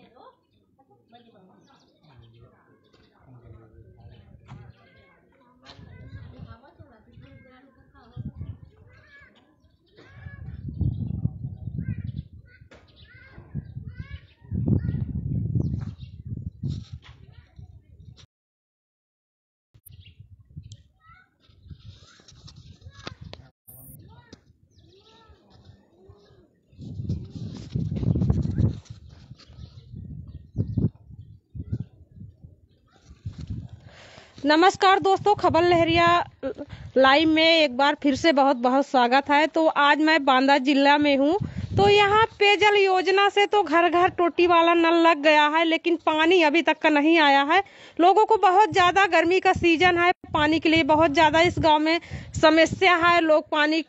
해도 먼저 먹어. नमस्कार दोस्तों, खबर लहरिया लाइव में एक बार फिर से बहुत बहुत स्वागत है। तो आज मैं बांदा जिला में हूँ। तो यहाँ पेयजल योजना से तो घर घर टोटी वाला नल लग गया है, लेकिन पानी अभी तक का नहीं आया है। लोगों को बहुत ज़्यादा गर्मी का सीज़न है, पानी के लिए बहुत ज़्यादा इस गाँव में समस्या है। लोग पानी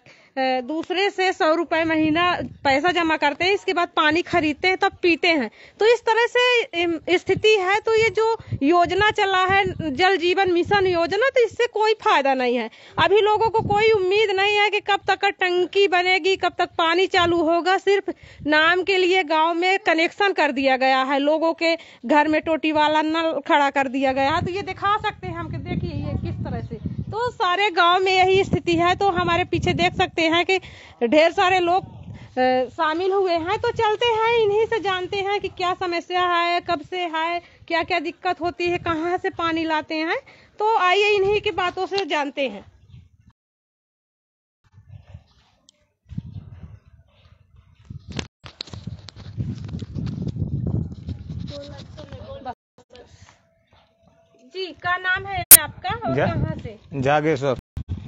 दूसरे से सौ रुपए महीना पैसा जमा करते हैं, इसके बाद पानी खरीदते हैं, तब पीते हैं। तो इस तरह से स्थिति है तो ये जो योजना चला है, जल जीवन मिशन योजना तो इससे कोई फ़ायदा नहीं है। अभी लोगों को कोई उम्मीद नहीं है कि कब तक टंकी बनेगी, कब तक पानी चालू होगा, सिर्फ़ नाम के लिए गाँव में कनेक्शन कर दिया गया है। लोगों के घर में टोटी वाला नल खड़ा कर दिया गया है। तो ये दिखा सकते हैं हम कि देखिए ये किस तरह से तो सारे गाँव में यही स्थिति है तो हमारे पीछे देख सकते हैं कि ढेर सारे लोग शामिल हुए हैं। तो चलते हैं, इन्हीं से जानते हैं कि क्या समस्या है, कब से है क्या क्या दिक्कत होती है, कहाँ से पानी लाते हैं। तो आइए इन्हीं की बातों से जानते हैं। जी, का नाम है आपका? और जा- कहाँ से? जागेश्वर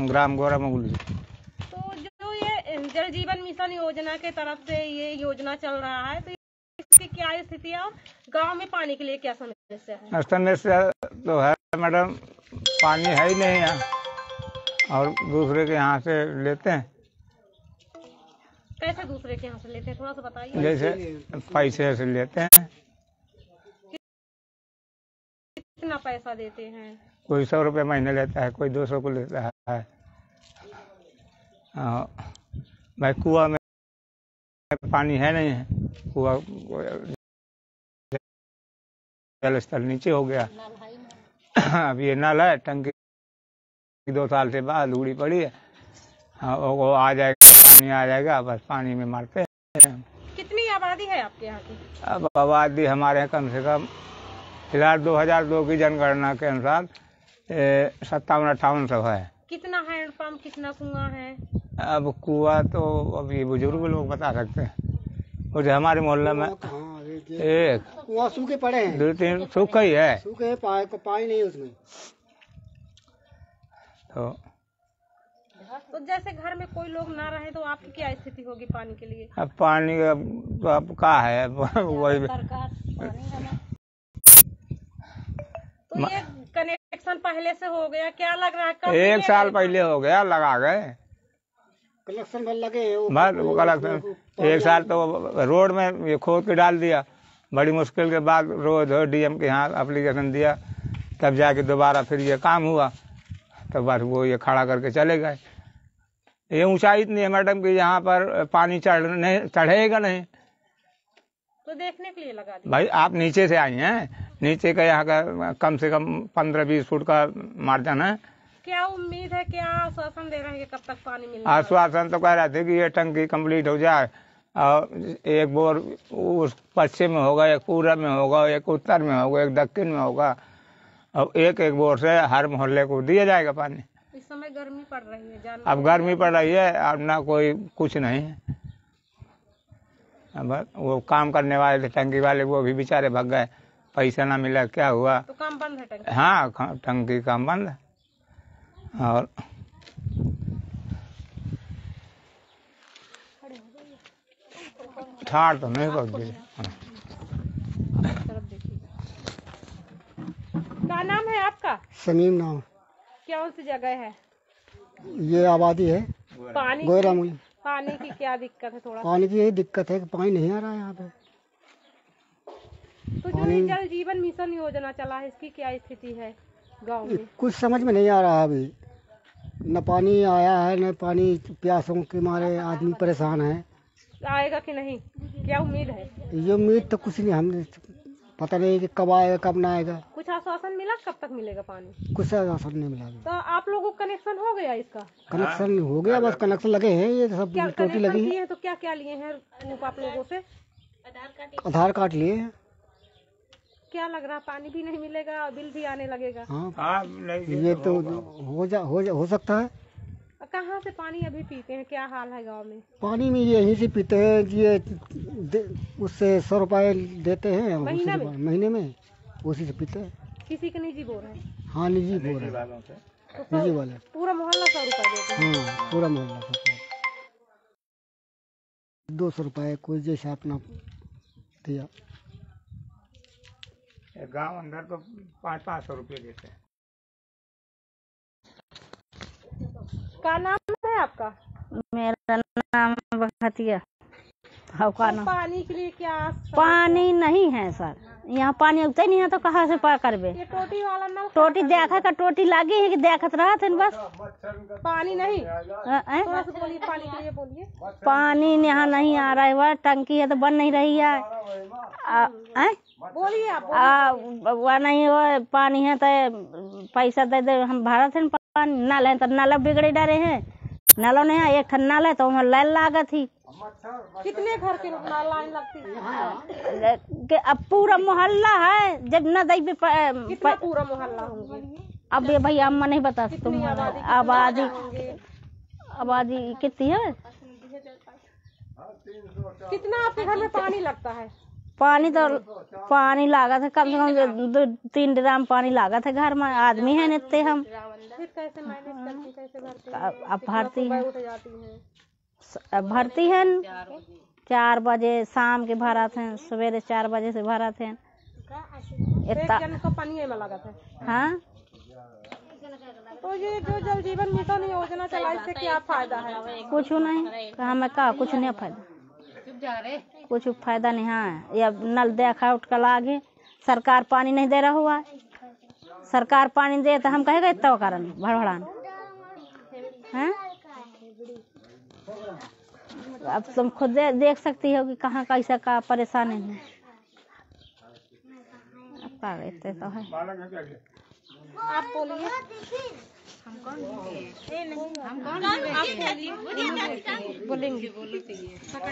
ग्राम गोरा मगुली तो जो ये जल जीवन मिशन योजना के तरफ़ से ये योजना चल रहा है तो इसकी क्या स्थिति है और गाँव में पानी के लिए क्या समस्या है? समस्या तो है मैडम पानी है ही नहीं यहाँ। और दूसरे के यहाँ से लेते हैं। कैसे दूसरे के यहाँ से लेते हैं? थोड़ा सा बताइए। जैसे पैसे से लेते हैं। कितना पैसा देते हैं? कोई सौ रुपये महीने लेता है कोई दो सौ को लेता है। हाँ, भाई कुआ में पानी है नहीं है। कुआ जल स्तर नीचे हो गया। अब ये नल है टंकी दो साल से बाद उड़ी पड़ी है। हाँ, वो वो आ जाएगा पानी आ जाएगा बस पानी में मारते हैं। कितनी आबादी है आपके यहाँ की? अब आबादी हमारे यहाँ कम से कम फ़िलहाल 2002 की जनगणना के अनुसार सत्तावन अट्ठावन सौ है। कितना हैंडपंप कितना कुआँ है? अब कुआ तो अब ये बुज़ुर्ग लोग बता सकते हैं। और जो हमारे मोहल्ले में एक। कुआ सूखे पड़े हैं। दो तीन सूखा ही है। सूखे हैं, पा, पानी नहीं उसमें। तो तो जैसे घर में कोई लोग ना रहे तो आपकी क्या स्थिति होगी पानी के लिए? अब पानी अब अब का है? वही तो ये कनेक्शन पहले से हो गया क्या लग रहा है? कब एक साल पहले हो गया लगा गए। कलेक्शन भर लगे वो। कलेक्शन एक साल तो रोड में ये खोद के डाल दिया। बड़ी मुश्किल के बाद रोज डीएम के यहाँ एप्लीकेशन दिया तब जाके दोबारा फिर ये काम हुआ। तब बस वो ये खड़ा करके चले गए। ये ऊंचाई इतनी है मैडम कि यहाँ पर पानी चढ़ नहीं चढ़ेगा नहीं। तो देखने के लिए लगा दिया। भाई आप नीचे से आई हैं? नीचे का यहाँ का कम से कम पंद्रह बीस फुट का मार्जन है। क्या उम्मीद है क्या आश्वासन दे रहे हैं कब तक पानी मिलेगा आश्वासन तो कह रहे थे कि ये टंकी कंप्लीट हो जाए और एक बोर उस पश्चिम में होगा एक पूरब में होगा एक उत्तर में होगा एक दक्षिण में होगा। और एक एक बोर से हर मोहल्ले को दिया जाएगा पानी। इस समय गर्मी पड़ रही है अब गर्मी पड़ रही है अब ना कोई कुछ नहीं। है अब वो काम करने वाले थे टंकी वाले वो भी बेचारे भग गए। पैसा ना मिला क्या हुआ? तो काम बंद है टंकी? हाँ टंकी काम बंद है। और ठाड़ तो नहीं देखिए। क्या नाम है आपका? समीम नाम। क्या सी जगह है? ये आबादी है। पानी पानी की क्या दिक्कत है थोड़ा पानी की यही दिक्कत है कि पानी नहीं आ रहा है यहाँ पे। तो जो ये जल जीवन मिशन योजना चला है इसकी क्या स्थिति है गाँव में? कुछ समझ में नहीं आ रहा अभी। न पानी आया है न पानी प्यासों के मारे आदमी परेशान है। आएगा कि नहीं? क्या उम्मीद है? ये उम्मीद तो कुछ नहीं हमने पता नहीं कि कब आएगा कब ना आएगा। कुछ आश्वासन मिला? कब तक मिलेगा पानी? कुछ राशन नहीं मिला तो आप लोगों को कनेक्शन हो गया इसका? कनेक्शन हो गया बस कनेक्शन लगे हैं ये सब टोटी लगी हैं। तो क्या क्या लिए हैं आप लोगों से? आधार कार्ड लिए हैं। क्या लग रहा पानी भी नहीं मिलेगा और बिल भी आने लगेगा। हाँ। हाँ नहीं ये तो हो जा हो, जा, हो सकता है। कहाँ से पानी अभी पीते हैं? क्या हाल है गाँव में? पानी में ये यहीं से पीते हैं ये उससे सौ रुपए देते हैं महीना से- में? महीने में उसी से पीते हैं। किसी के निजी बोर है? हाँ निजी बोर है। वालों से? तो निजी वाले। पूरा मोहल्ला सौ रुपए देते हैं। हाँ पूरा मोहल्ला सब दो सौ रुपए कोई जैसा अपना दिया। गाँव अंदर तो पाँच पाँच सौ रुपये देते हैं। क्या नाम है आपका? मेरा नाम भगतिया हाँ का तो नाम? पानी के लिए क्या पानी नहीं है सर। यहाँ पानी उगते नहीं है तो कहाँ से पा करबे? टोटी वाला नल टोटी देखा का टोटी लगी है कि देखत रहा थे बस? पानी नहीं? थोड़ा सा बोलिए पानी के लिए बोलिए। पानी यहाँ नहीं आ रहा है वह टंकी है तो बन नहीं रही है। आ? बोलिए आप वह नहीं वो पानी है तो पैसा दे दे हम भरा थे न पानी नल है तो नल बिगड़े डरे हैं। नलों नहीं है एक ठन नल है तो वहाँ लाइन लागत ही कितने घर के लाइन लगती है? अब पूरा मोहल्ला है जब न दई पूरा मोहल्ला होंगे? अब ये भैया अम्मा नहीं बता आबादी आबादी आबादी कितनी है? कितना आपके घर में पानी लगता है? पानी तो पानी लागत है कम से कम दो तीन ड्राम पानी लागत है घर में। आदमी है नित्ते हम। अब भरती है। अब भरती है। चार बजे। शाम के भरा थे सवेरे चार बजे से भरा थे। है हाँ? तो ये जो जल जीवन मिशन योजना चला इससे क्या फ़ायदा है? कुछ नहीं हमें मैं कहा कुछ नहीं फ़ायदा। कुछ फ़ायदा नहीं है। या नल देखा उठ कर आगे सरकार पानी नहीं दे रहा हुआ। है सरकार पानी दे तो हम कहेगा इतना कारण भड़भड़ान। हैं? अब तुम खुद दे, देख सकती हो कि कहाँ कैसा का परेशानी है। अब तो है। है? आप बोलिए। बोलेंगे क्या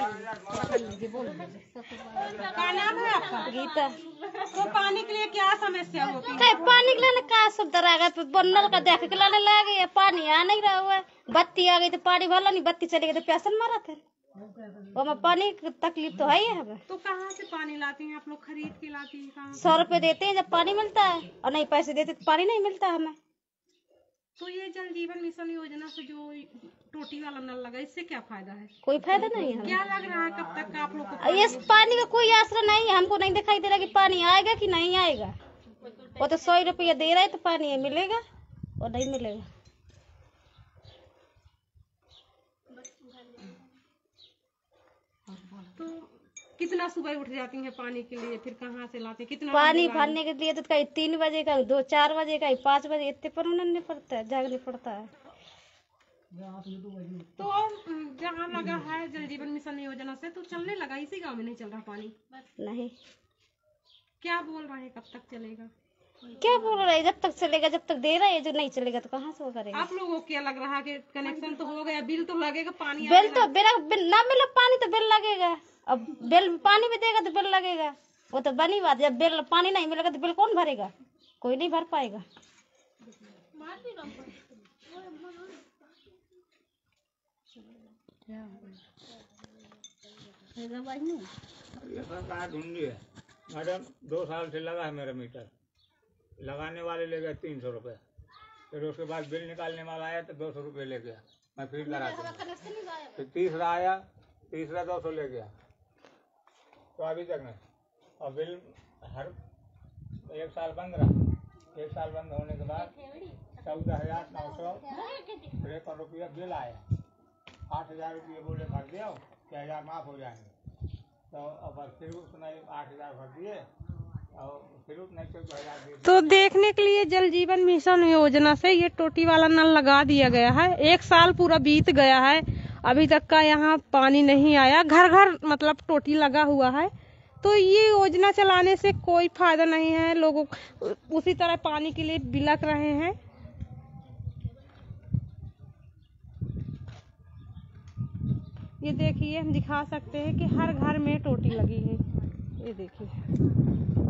नाम है आपका? गीता। तो पानी के लिए क्या समस्या होती है पानी के लिए का सुविधा रहेगा तो बनल का देख के लाने लगे पानी आ नहीं रहा हुआ। है बत्ती आ गई तो पानी भला नहीं बत्ती चली गई तो प्यासन मारा थे। वो में पानी की तकलीफ़ तो है ही है। हमें तो कहाँ से पानी लाती हैं? आप लोग खरीद के लाती हैं सौ? रुपए देते हैं जब पानी मिलता है और नहीं पैसे देते तो पानी नहीं मिलता हमें। तो ये जल जीवन मिशन योजना से जो टोटी वाला नल लगा इससे क्या फ़ायदा है? कोई फ़ायदा नहीं है क्या लग रहा है कब तक आप लोग को। इस पानी का कोई आसरा नहीं है हमको नहीं दिखाई दे रहा कि पानी आएगा कि नहीं आएगा। वो तो सौ रुपया दे रहा है तो पानी मिलेगा और नहीं मिलेगा। तो कितना सुबह उठ जाती हैं पानी के लिए? फिर कहाँ से लाते कितना पानी भरने के लिए तो कहीं तीन बजे का दो चार बजे का पाँच बजे इतने पर नहीं पड़ता है जागने पड़ता है। तो जहाँ लगा है जल जीवन मिशन योजना से तो चलने लगा इसी गाँव में नहीं चल रहा पानी? नहीं। क्या बोल रहे हैं कब तक चलेगा? क्या बोल रहे हैं? जब तक चलेगा जब तक दे रहा है जो नहीं चलेगा तो कहाँ से वो करेगा? आप लोगों को क्या लग रहा है कि कनेक्शन तो हो गया बिल तो लगेगा पानी बिल तो बिल बिल ना मिले पानी तो बिल लगेगा। अब बिल पानी भी देगा तो बिल लगेगा। वो तो बनी बात जब बिल पानी नहीं मिलेगा तो बिल कौन भरेगा? कोई नहीं भर पाएगा। है। मैडम दो साल से लगा है मेरा मीटर। लगाने वाले ले गए तीन सौ रुपये। फिर उसके बाद बिल निकालने वाला आया तो दो सौ रुपये ले गया। मैं फिर लगा दूँ फिर तीसरा आया तीसरा दो सौ ले गया। तो अभी तक नहीं। और बिल हर एक साल बंद रहा। एक साल बंद होने के बाद चौदह हज़ार नौ सौ तिरपन रुपया बिल आया। आठ हज़ार रुपये बोले भर दिया छः हज़ार माफ़ हो जाएँगे। तो अब फिर उसने आठ हज़ार भर दिए। तो देखने के लिए जल जीवन मिशन योजना से ये टोटी वाला नल लगा दिया गया है। एक साल पूरा बीत गया है। अभी तक का यहाँ पानी नहीं आया। घर घर मतलब टोटी लगा हुआ है। तो ये योजना चलाने से कोई फ़ायदा नहीं है। लोगों उसी तरह पानी के लिए बिलक रहे हैं। ये देखिए, हम दिखा सकते हैं कि हर घर में टोटी लगी है। ये देखिए।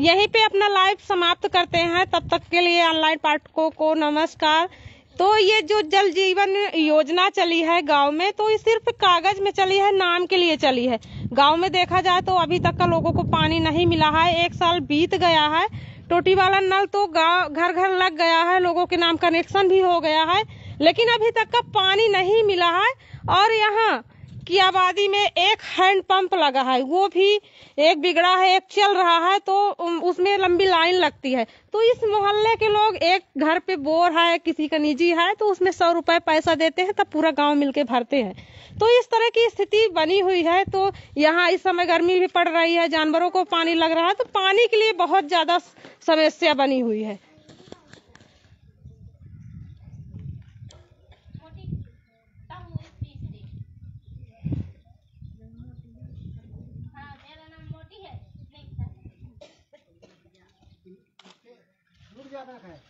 यहीं पे अपना लाइव समाप्त करते हैं। तब तक के लिए ऑनलाइन पाठकों को नमस्कार। तो ये जो जल जीवन योजना चली है गाँव में तो ये सिर्फ़ कागज़ में चली है, नाम के लिए चली है। गाँव में देखा जाए तो अभी तक का लोगों को पानी नहीं मिला है। एक साल बीत गया है। टोटी वाला नल तो गाँव घर घर लग गया है। लोगों के नाम कनेक्शन भी हो गया है। लेकिन अभी तक का पानी नहीं मिला है। और यहाँ की आबादी में एक हैंड पंप लगा है, वो भी एक बिगड़ा है, एक चल रहा है तो उसमें लंबी लाइन लगती है। तो इस मोहल्ले के लोग एक घर पे बोर है, किसी का निजी है तो उसमें सौ रुपए पैसा देते हैं, तब पूरा गाँव मिलके भरते हैं। तो इस तरह की स्थिति बनी हुई है तो यहाँ इस समय गर्मी भी पड़ रही है, जानवरों को पानी लग रहा है तो पानी के लिए बहुत ज़्यादा समस्या बनी हुई है। いや、なん。